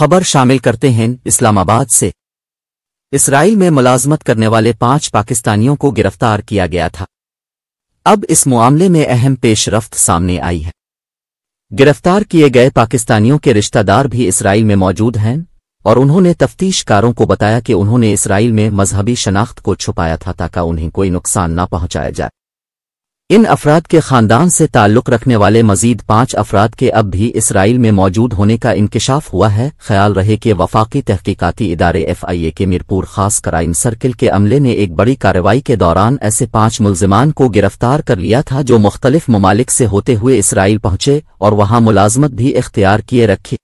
خبر شامل کرتے ہیں اسلام آباد سے۔ اسرائیل میں ملازمت کرنے والے پانچ پاکستانیوں کو گرفتار کیا گیا تھا۔ اب اس معاملے میں اہم پیش رفت سامنے آئی ہے۔ گرفتار کیے گئے پاکستانیوں کے رشتہ دار بھی اسرائیل میں موجود ہیں اور انہوں نے تفتیش کاروں کو بتایا کہ انہوں نے اسرائیل میں مذہبی شناخت کو چھپایا تھا تاکہ انہیں کوئی نقصان نہ پہنچایا جائے۔ ان افراد کے خاندان سے تعلق رکھنے والے مزید پانچ افراد کے اب بھی اسرائیل میں موجود ہونے کا انکشاف ہوا ہے۔ خیال رہے کہ وفاقی تحقیقاتی ادارے ایف آئی اے کے میرپور خاص کرائم سرکل کے عملے نے ایک بڑی کارروائی کے دوران ایسے پانچ ملزمان کو گرفتار کر لیا تھا جو مختلف ممالک سے ہوتے ہوئے اسرائیل پہنچے اور وہاں ملازمت بھی اختیار کیے رکھے۔